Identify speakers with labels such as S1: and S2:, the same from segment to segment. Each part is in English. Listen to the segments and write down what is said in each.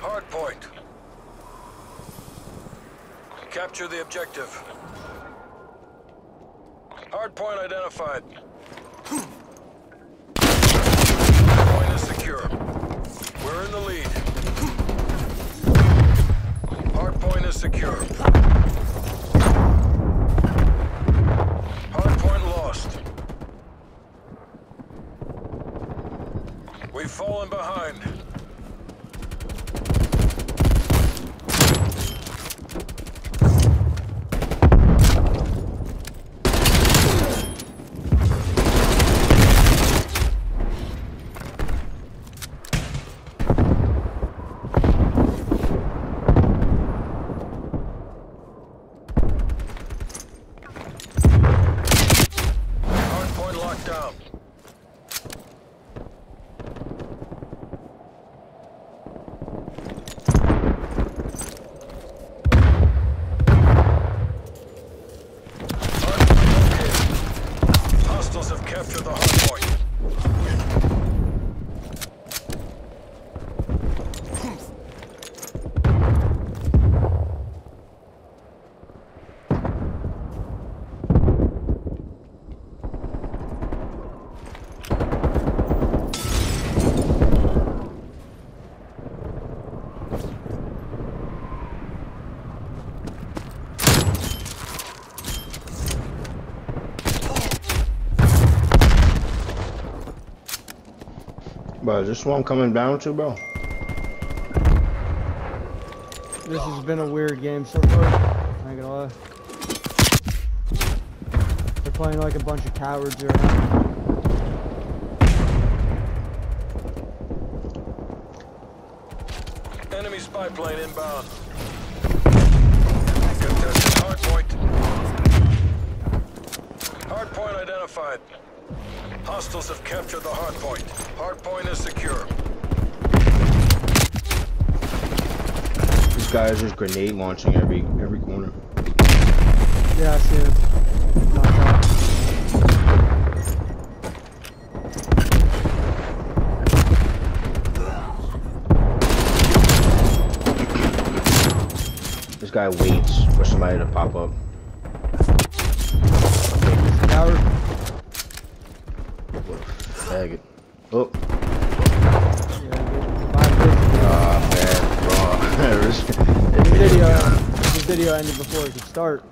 S1: Hard point. Capture the objective. Hard point identified. Point is secure. We're in the lead. Hard point is secure. Hard point lost. We've fallen behind. Hard point locked down. Hard point located. Hostiles have captured the hard point.
S2: Bro, is this one coming down to, bro?
S3: This has been a weird game so far. I ain't gonna lie. They're playing like a bunch of cowards right now.
S1: Enemy spy plane inbound. Contested hard point. Hard point identified. Hostiles have captured the hard point. Hard point is secure.
S2: This guy is just grenade launching every every corner.
S3: Yeah, I see him.
S2: This guy waits for somebody to pop up.
S3: Coward.
S2: What a faggot. Oh,
S3: Yeah, good.
S2: Ah, man, bro.
S3: This video, this video ended before it could start.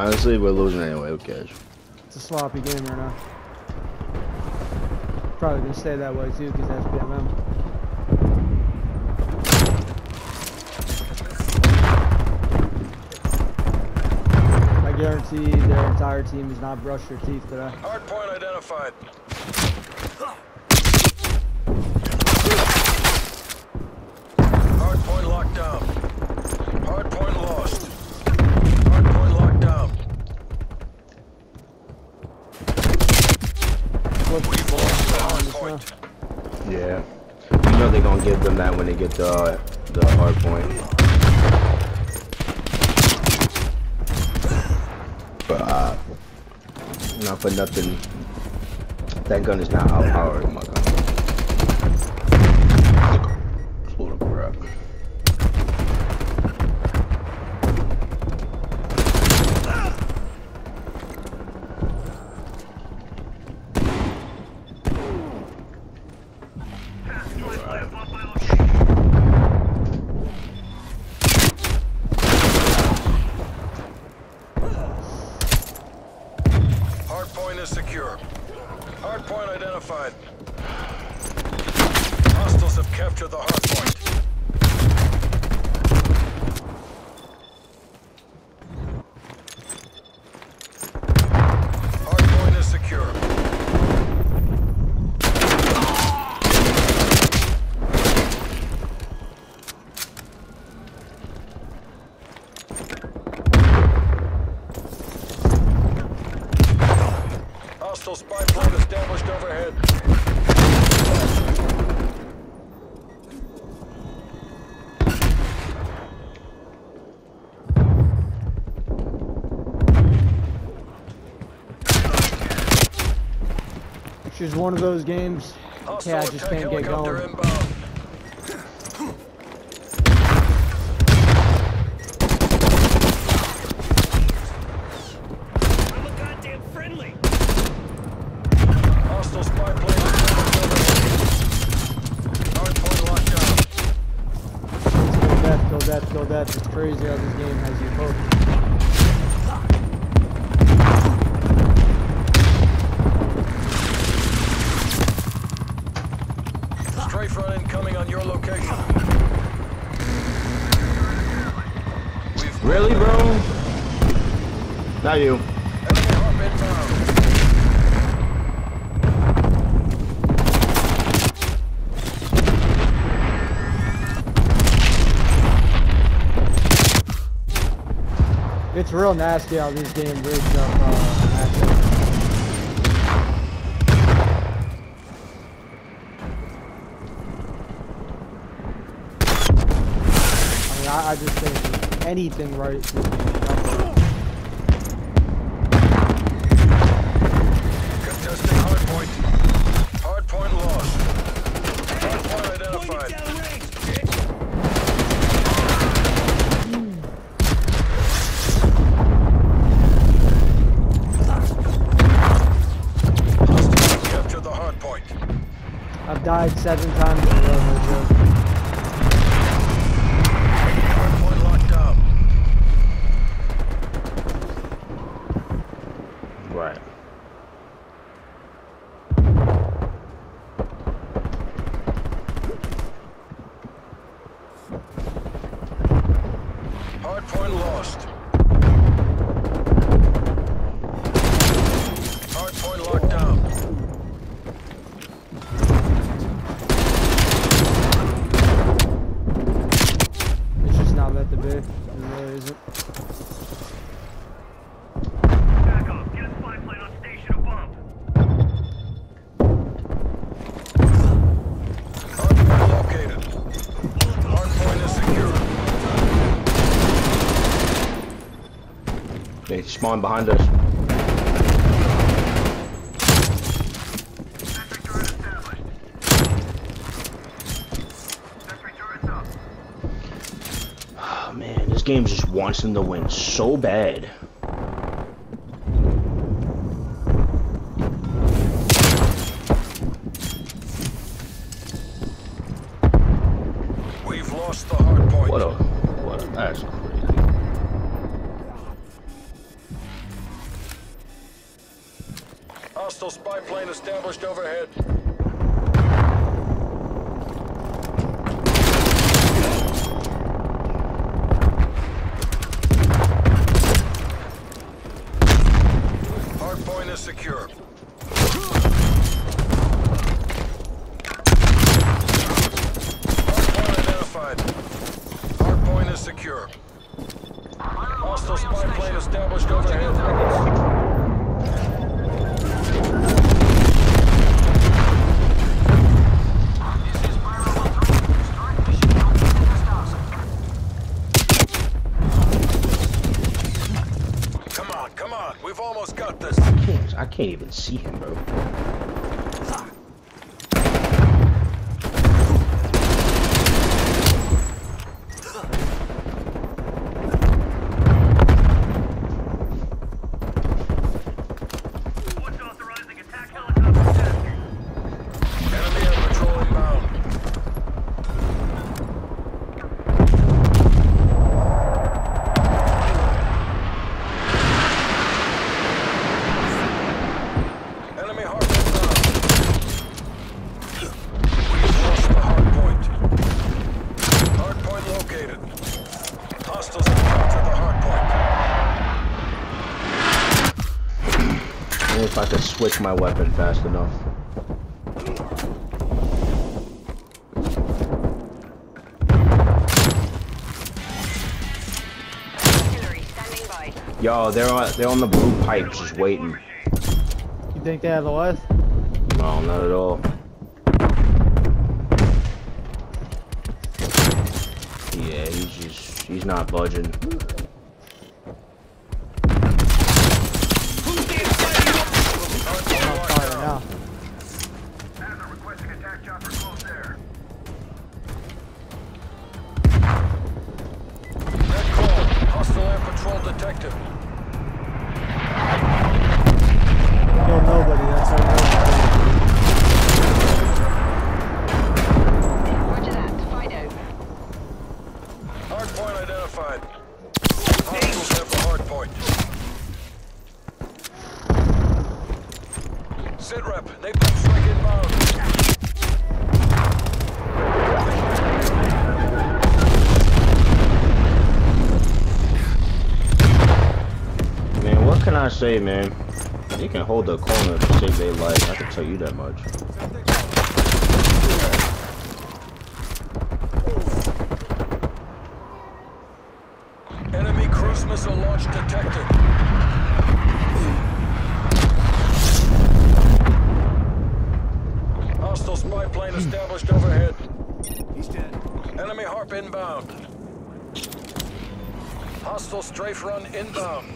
S2: Honestly, we're losing anyway. Who cares?
S3: It's a sloppy game right now. Probably gonna stay that way too, because that's BMM. I guarantee their entire team has not brushed their teeth today.
S1: Hard point identified. Hard point locked down. Hard point lost. Hard point locked down. We've lost the hard
S3: this now.
S1: point.
S2: Yeah. You know they're gonna give them that when they get the the hard point. But uh, not for nothing. That gun is not outpowered, oh my gun. It's load of crap.
S3: It's is one of those games. Okay, I just can't get going.
S1: Inbound.
S3: go that, go that. It's crazy how this game has you hooked.
S2: Really, bro? Not you.
S3: It's real nasty how these game rigs up uh. I mean, I, I just think anything right
S1: hardpoint. Hardpoint lost. Hardpoint identified. Hostiles capture the hardpoint.
S3: I've died seven times in a row. no joke.
S1: Hardpoint locked down.
S2: Right.
S1: Hardpoint lost.
S2: Spawn behind us.
S4: Sentry turret established. Sentry turret's up.
S2: Oh man, this game just wants them to win so bad.
S1: We've lost the hardpoint.
S2: What a, what a, that's
S1: Hostile spy plane established overhead. Hardpoint is secure. Hardpoint identified. Hardpoint is secure. Hostile spy plane established overhead.
S2: Can't, even see him, bro.
S1: Point.
S2: Only if I could switch my weapon fast enough.
S5: Artillery standing by.
S2: Yo, they're on, they're on the blue pipes just waiting.
S3: You think they have the left?
S2: No, not at all. Yeah, he's just, he's not budging.
S3: Sit rep, they've got
S5: strike inbound. can
S1: I
S2: say, man? They can hold the corner if the shape they like. I can tell you that much.
S1: Enemy cruise missile launch detected. Established overhead.
S4: He's dead.
S1: Enemy harp inbound. Hostile strafe run inbound.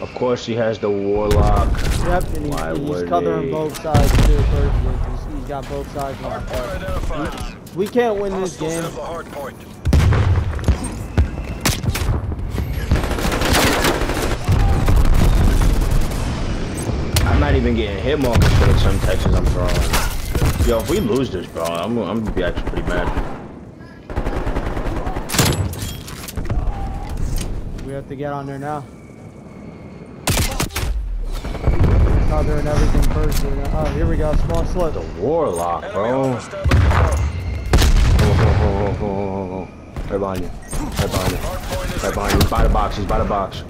S2: Of course, he has the warlock.
S3: Yep, and he's,
S2: Why
S3: he's covering
S2: he?
S3: both sides too, personally. He's, he's got both sides locked
S1: Hardpoint
S3: up.
S1: identified.
S3: We can't win this
S1: Hostiles
S3: game.
S1: have the hard point.
S2: I'm not even getting hit markers for the Semtex I'm throwing. Yo, if we lose this, bro, I'm, I'm gonna be actually pretty mad.
S3: We have to get on there now. Covering everything personally. Oh, here we go. Small slip.
S2: The warlock, bro.
S1: harp established above.
S2: Oh, oh, oh, oh, oh, oh, oh. Right behind you. Right behind you. Right behind you. By the box. He's by the box.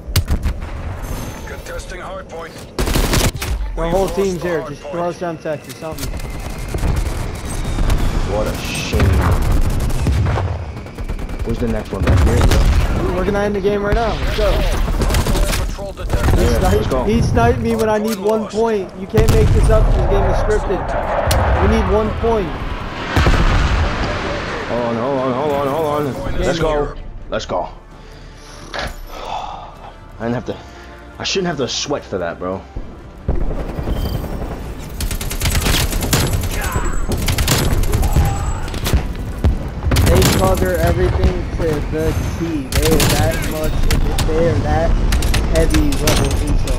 S1: contesting hardpoint.
S3: The
S1: We've
S3: whole team's here. Just
S1: point.
S3: throw some Texas, something.
S2: What a shame. Where's the next one back here?
S3: We're gonna end the game right now. Let's go.
S1: Hostile air patrol detected.
S3: He, sniped, he sniped me when I need one point. You can't make this up. This game is scripted. We need one point.
S2: Hold on, hold on, hold on, hold on. Let's go. Let's go. I didn't have to. I shouldn't have to sweat for that, bro.
S3: Cover everything to the T. They are that much. They are that heavy level intel.